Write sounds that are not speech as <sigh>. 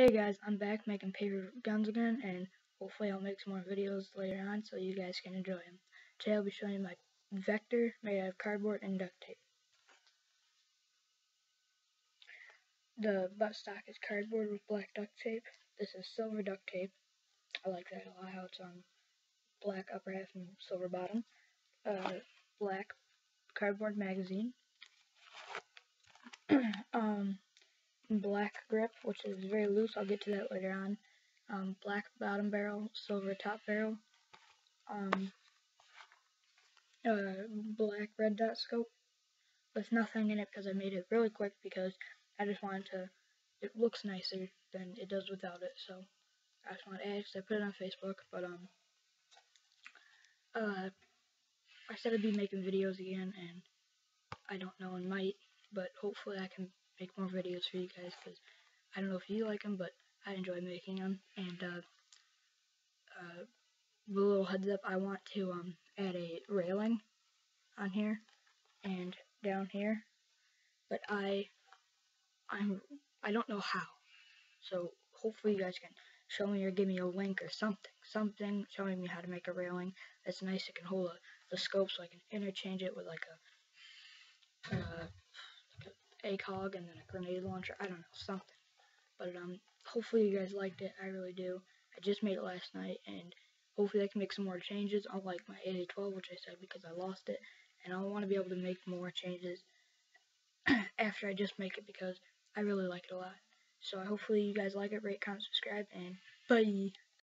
Hey guys, I'm back making paper guns again, and hopefully I'll make some more videos later on so you guys can enjoy them. Today I'll be showing you my vector made out of cardboard and duct tape. The buttstock is cardboard with black duct tape. This is silver duct tape. I like that a lot, how it's on black upper half and silver bottom. Uh, black cardboard magazine. <clears throat> black grip, which is very loose. I'll get to that later on. Um, black bottom barrel, silver top barrel. Um, uh, black red dot scope with nothing in it because I made it really quick because I just wanted to, it looks nicer than it does without it, so I just wanted to add I put it on Facebook, but um, uh, I said I'd be making videos again, and I don't know, and might, but hopefully I can make more videos for you guys because I don't know if you like them, but I enjoy making them. And uh, uh, a little heads up, I want to um, add a railing on here and down here, but I I'm I don't know how. So hopefully you guys can show me or give me a link or something, something showing me how to make a railing that's nice. It can hold a, the scope so I can interchange it with like a uh, ACOG and then a grenade launcher. I don't know, something. But um, hopefully you guys liked it. I really do. I just made it last night, and hopefully I can make some more changes, unlike my AA12, which I said because I lost it. And I want to be able to make more changes <clears throat> after I just make it because I really like it a lot. So hopefully you guys like it, rate, comment, subscribe, and bye!